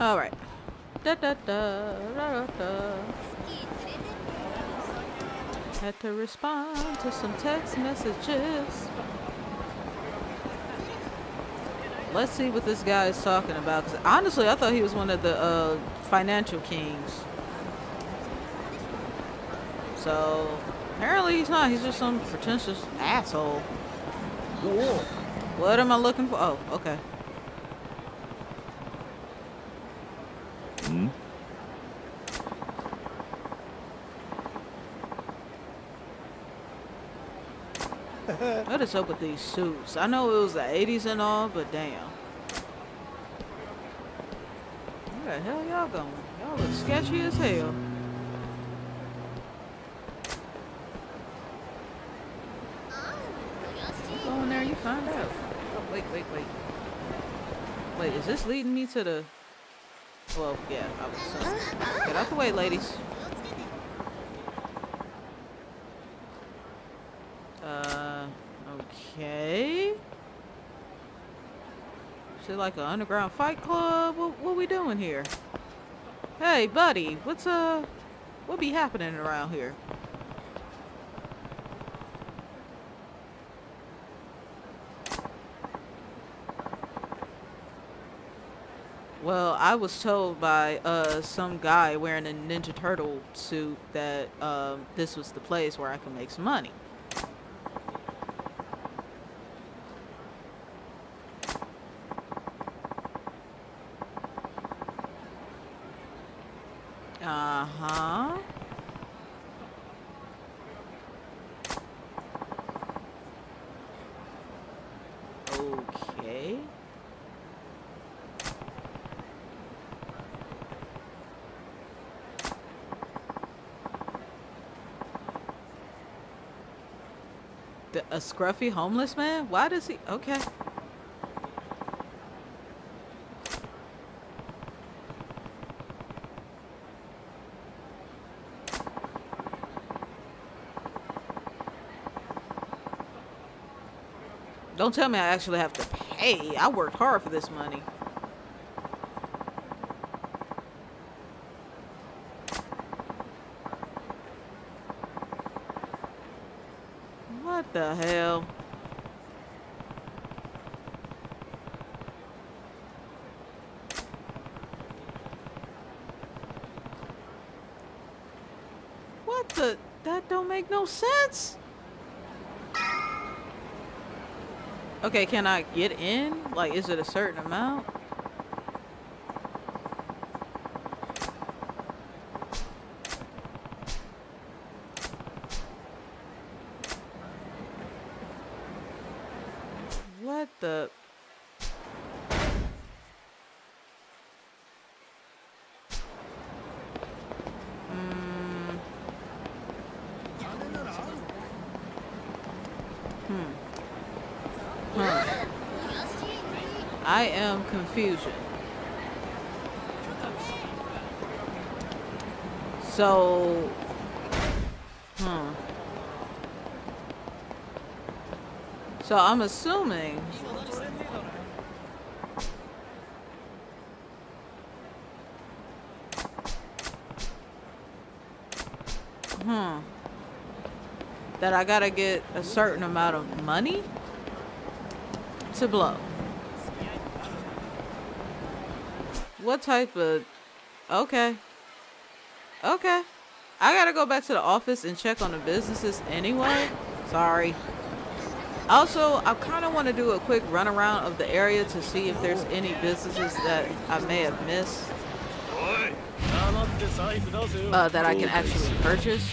All right. Da, da, da, da, da. Had to respond to some text messages. Let's see what this guy is talking about. Cause honestly, I thought he was one of the uh, financial kings. So apparently he's not. He's just some pretentious asshole. What am I looking for? Oh, okay. What is up with these suits? I know it was the 80s and all, but damn. Where the hell y'all going? Y'all look sketchy as hell. Go in there, you find out. Oh, wait, wait, wait. Wait, is this leading me to the... Well, yeah, I. Get out the way, ladies. Uh, okay. Is it like an underground fight club? What, what we doing here? Hey, buddy, what's, uh, what be happening around here? Well, I was told by uh, some guy wearing a Ninja Turtle suit that um, this was the place where I can make some money. Uh-huh. Okay. The, a scruffy homeless man? Why does he? Okay. Don't tell me I actually have to pay. I worked hard for this money. What the hell? What the? That don't make no sense. Okay, can I get in? Like, is it a certain amount? What the? Hmm. Hmm. Huh. I am confusion. So, huh. So I'm assuming. Hmm. That I gotta get a certain amount of money to blow. What type of... Okay. Okay. I gotta go back to the office and check on the businesses anyway. Sorry. Also, I kind of want to do a quick run around of the area to see if there's any businesses that I may have missed uh, that I can actually purchase.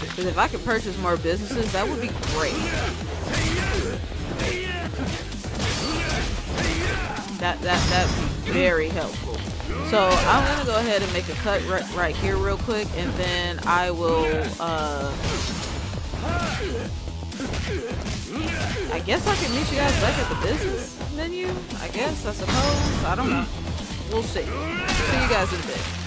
Because if I could purchase more businesses, that would be great. That that that very helpful. So I'm gonna go ahead and make a cut right, right here real quick, and then I will. Uh, I guess I can meet you guys back at the business menu. I guess I suppose. I don't know. We'll see. See you guys in a bit.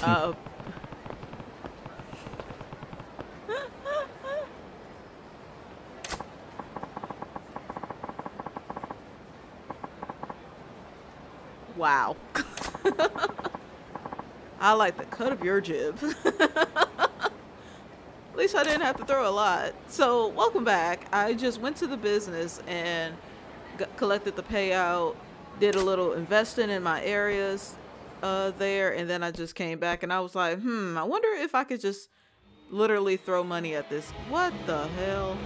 Uh, wow. I like the cut of your jib. At least I didn't have to throw a lot. So, welcome back. I just went to the business and got, collected the payout, did a little investing in my areas uh, there, and then I just came back and I was like, hmm, I wonder if I could just literally throw money at this. What the hell?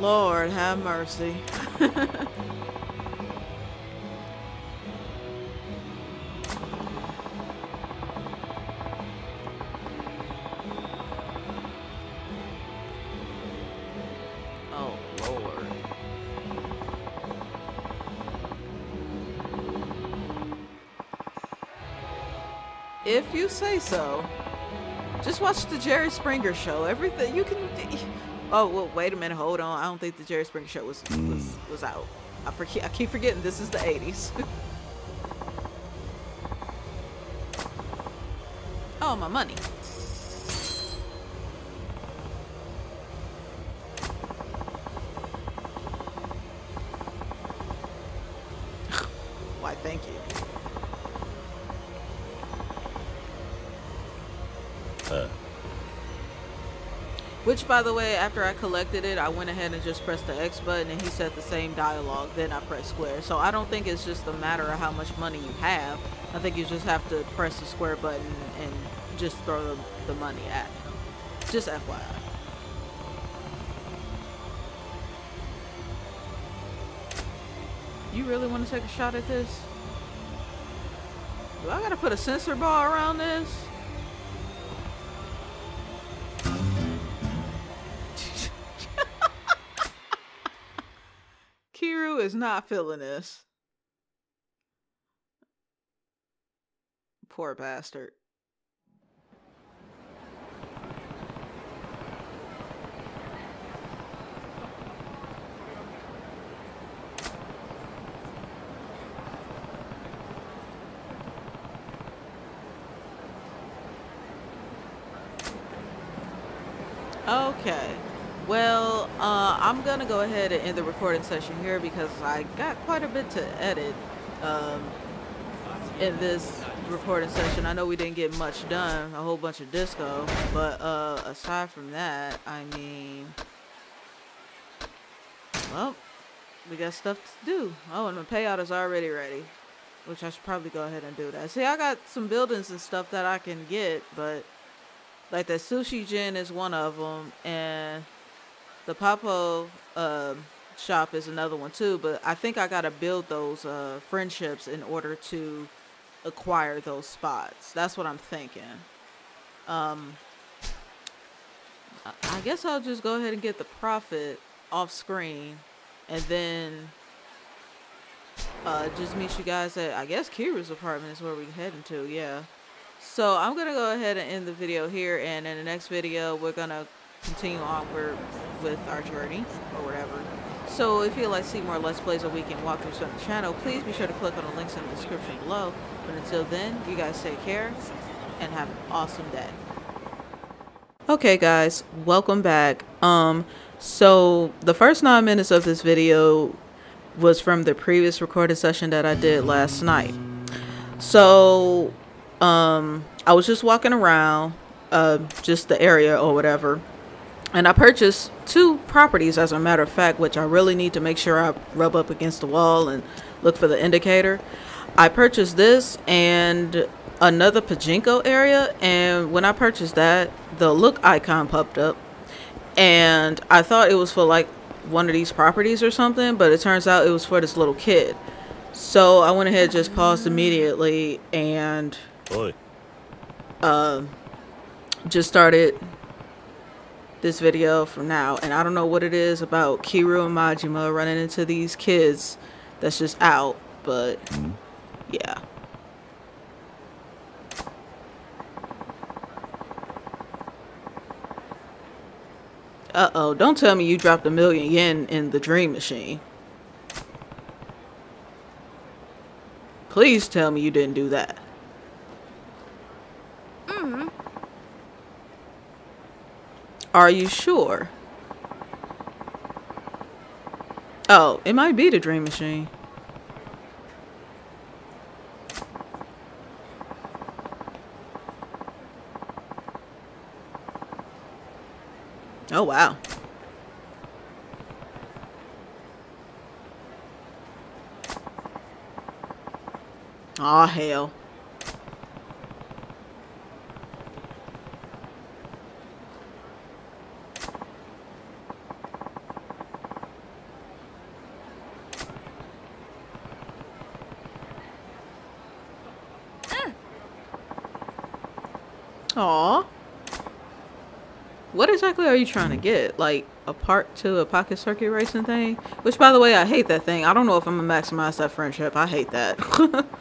Lord have mercy. oh. If you say so. Just watch the Jerry Springer show. Everything you can. Oh well, wait a minute. Hold on. I don't think the Jerry Springer show was was, hmm. was out. I forget. I keep forgetting this is the '80s. oh, my money. By the way, after I collected it, I went ahead and just pressed the X button, and he said the same dialogue. Then I pressed square. So I don't think it's just a matter of how much money you have. I think you just have to press the square button and just throw the, the money at him. Just FYI. You really want to take a shot at this? Do I gotta put a sensor bar around this? Is not feeling this. Poor bastard. Okay. Well, uh, I'm gonna go ahead and end the recording session here because I got quite a bit to edit um, in this recording session. I know we didn't get much done, a whole bunch of disco, but uh, aside from that, I mean, well, we got stuff to do. Oh, and the payout is already ready, which I should probably go ahead and do that. See, I got some buildings and stuff that I can get, but like the sushi gin is one of them, and the Poppo uh, shop is another one too. But I think I gotta build those uh, friendships in order to acquire those spots. That's what I'm thinking. Um, I- guess I'll just go ahead and get the profit off screen, and then uh, just meet you guys at I guess Kira's apartment is where we're heading to. Yeah. So I'm gonna go ahead and end the video here, and in the next video we're gonna continue onward with our journey or whatever. So if you'd like to see more Let's Plays or weekend walkthroughs on the channel, please be sure to click on the links in the description below. But until then, you guys take care and have an awesome day. Okay guys, welcome back. Um so the first 9 minutes of this video was from the previous recorded session that I did last night. So um I was just walking around uh just the area or whatever and I purchased two properties as a matter of fact, which I really need to make sure I rub up against the wall and look for the indicator. I purchased this and another Pachinko area, and when I purchased that, the look icon popped up, and I thought it was for like one of these properties or something, but it turns out it was for this little kid. So I went ahead and just paused immediately and boy. Um, just started this video from now and I don't know what it is about Kiryu and Majima running into these kids that's just out, but mm-hmm. yeah. Uh-oh, don't tell me you dropped a million yen in the dream machine. Please tell me you didn't do that. Mm. Are you sure? Oh, it might be the dream machine. Oh, wow. Aw, hell. Aw. What exactly are you trying to get? Like a part to a pocket circuit racing thing? Which, by the way, I hate that thing. I don't know if I'm gonna maximize that friendship. I hate that.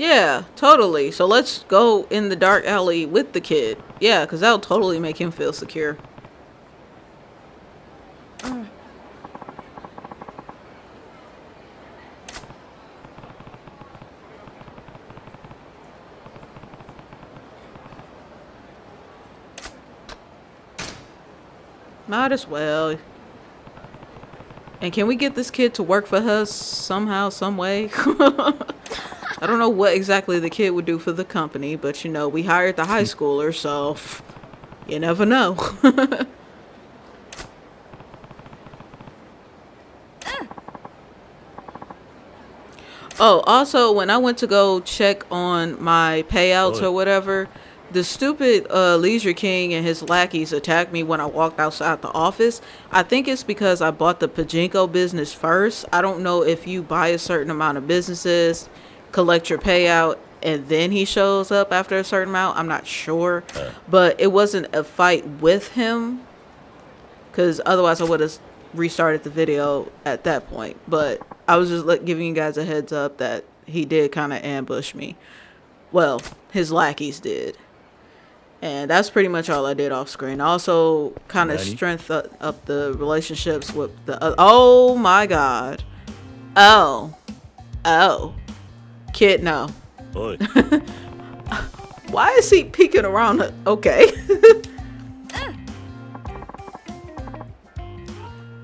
Yeah, totally. So let's go in the dark alley with the kid. Yeah, because that'll totally make him feel secure. Might as well. And can we get this kid to work for us somehow, some way? I don't know what exactly the kid would do for the company, but you know, we hired the high schooler, so you never know. oh, also, when I went to go check on my payouts or whatever, the stupid uh, Leisure King and his lackeys attacked me when I walked outside the office. I think it's because I bought the Pachinko business first. I don't know if you buy a certain amount of businesses, collect your payout, and then he shows up after a certain amount. I'm not sure. But it wasn't a fight with him. Because otherwise I would have restarted the video at that point. But I was just like, giving you guys a heads up that he did kind of ambush me. Well, his lackeys did. And that's pretty much all I did off screen. I also kind of strength up, up the relationships with the. Uh, oh my god. Oh. Oh. Kid, no. Oi. Why is he peeking around? the- Okay.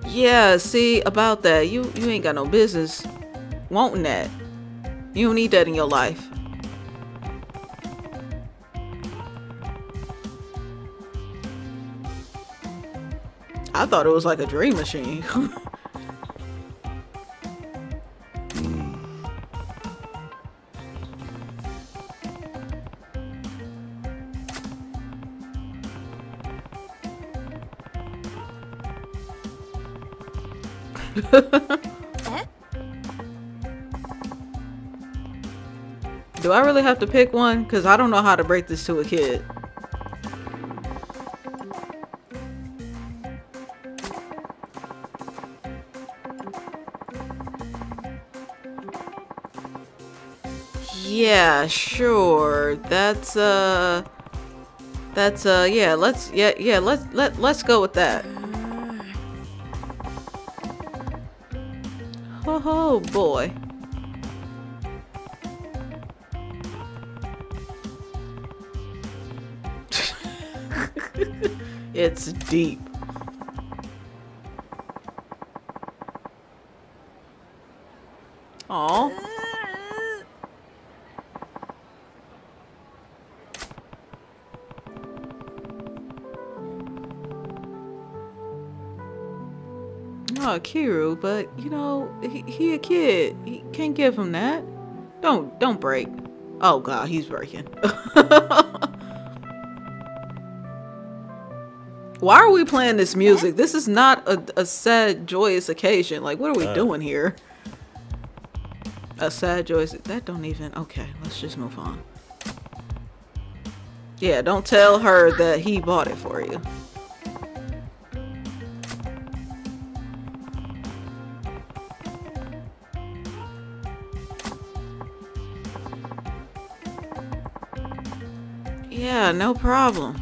yeah, see about that. You you ain't got no business wanting that. You don't need that in your life. I thought it was like a dream machine. Do I really have to pick one? Because I don't know how to break this to a kid. Yeah, sure. That's uh that's uh yeah, let's yeah, yeah, let's let let's go with that. Oh, oh boy. it's deep. Aw. Oh, Kiryu, but you know, he, he a kid. He can't give him that. Don't don't break. Oh god, he's breaking. Why are we playing this music? This is not a, a sad, joyous occasion. Like, what are we Uh. doing here? A sad, joyous. That don't even. Okay, let's just move on. Yeah, don't tell her that he bought it for you. Yeah, no problem.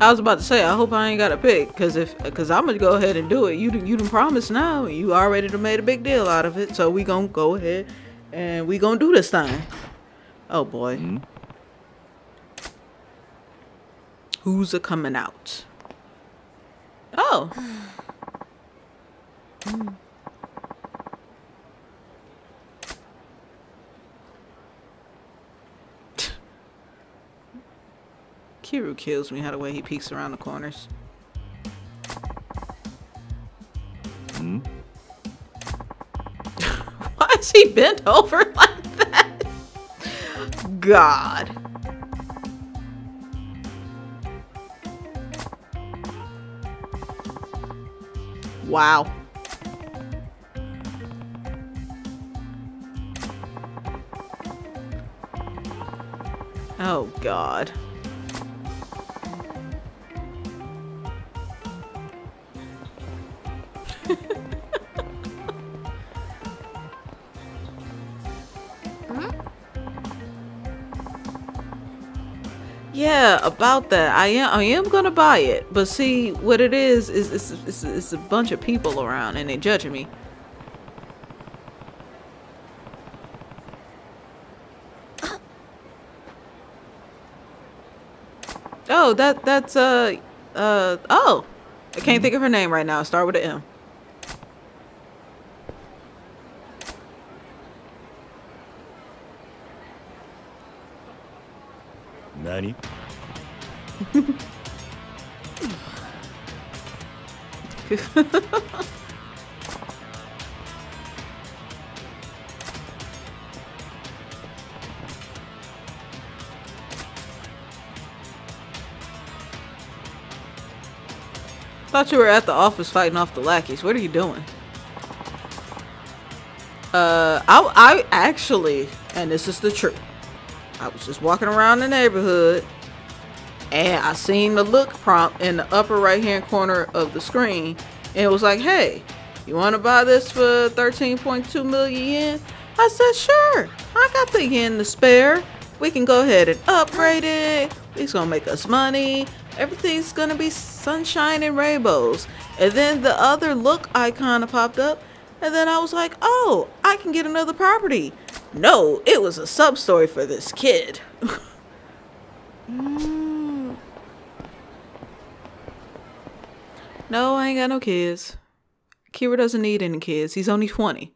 I was about to say, I hope I ain't got a pick, because if, because I'm gonna go ahead and do it. You you can promise now, you already made a big deal out of it, so we gonna go ahead and we gonna do this thing. Oh boy. Hmm? Who's a coming out? Oh. Kiryu kills me how the way he peeks around the corners. Hmm? Why is he bent over like? God. Wow. Oh, God. Yeah, about that. I am I am gonna buy it. But see what it is is it's, it's, it's a bunch of people around and they judging me. Oh, that that's uh uh oh. I can't think of her name right now. Start with an M. Nani? Thought you were at the office fighting off the lackeys. What are you doing? Uh, I, I actually, and this is the truth. I was just walking around the neighborhood and I seen the look prompt in the upper right hand corner of the screen. And it was like, hey, you want to buy this for 13.2 million yen? I said, sure. I got the yen to spare. We can go ahead and upgrade it. It's to make us money. Everything's to be sunshine and rainbows. And then the other look icon popped up. And then I was like, oh, I can get another property. No, it was a sub story for this kid. Mm. No, I ain't got no kids. Kira doesn't need any kids. He's only 20.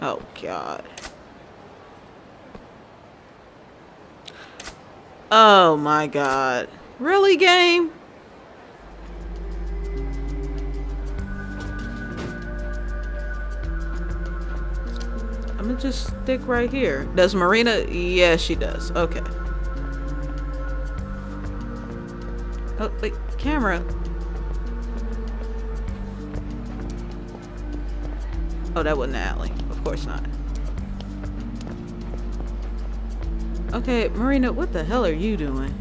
Oh, God. Oh, my God. Really, game? Just stick right here. Does Marina? Yeah, she does. Okay. Oh, wait, camera. Oh, that wasn't Allie. Of course not. Okay, Marina, what the hell are you doing?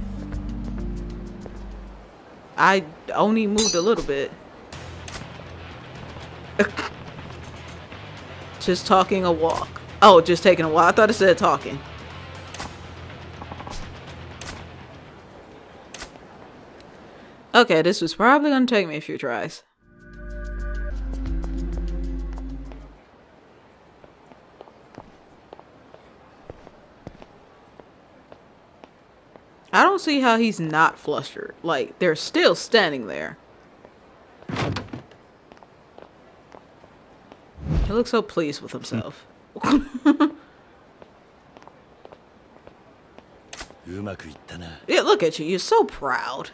I only moved a little bit. just talking a walk. Oh, just taking a while. I thought it said talking. Okay, this was probably going to take me a few tries. I don't see how he's not flustered. Like, they're still standing there. He looks so pleased with himself. yeah, look at you. You're so proud.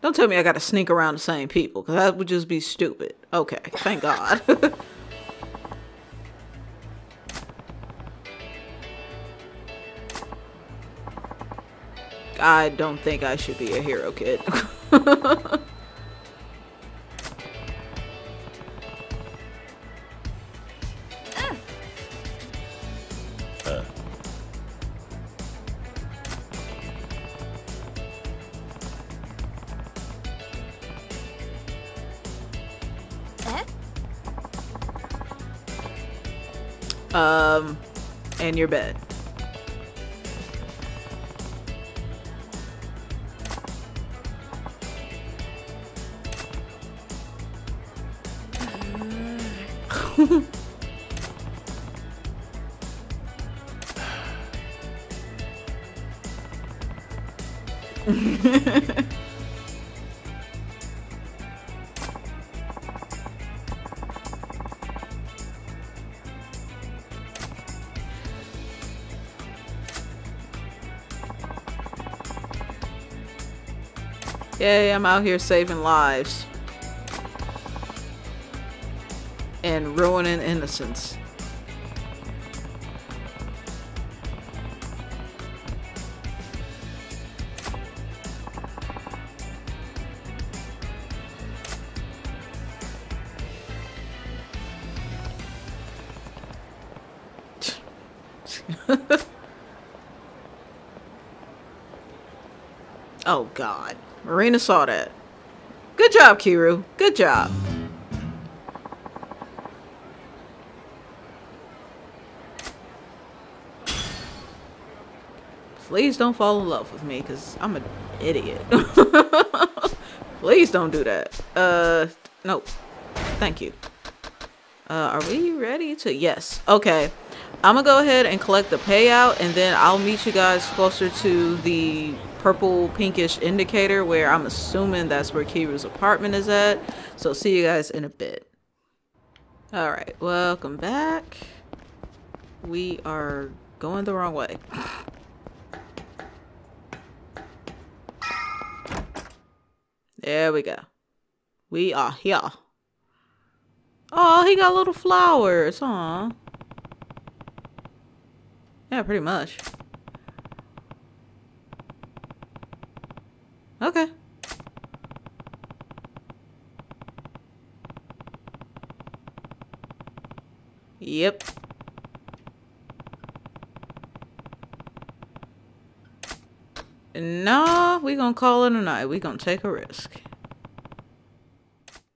Don't tell me I gotta sneak around the same people, because that would just be stupid. Okay, thank God. I don't think I should be a hero kid. your bed. Yay, I'm out here saving lives. And ruining innocence. oh god. Marina saw that. Good job, Kiryu. Good job. Please don't fall in love with me, because I'm an idiot. Please don't do that. Uh, no. Thank you. Uh, are we ready to? Yes. Okay. I'm gonna go ahead and collect the payout, and then I'll meet you guys closer to the purple pinkish indicator where I'm assuming that's where Kiryu's apartment is at. So see you guys in a bit. Alright, welcome back. We are going the wrong way. There we go. We are here. Oh, he got little flowers. huh? Yeah, pretty much. Okay. Yep. No, we gonna call it a night. We gonna take a risk.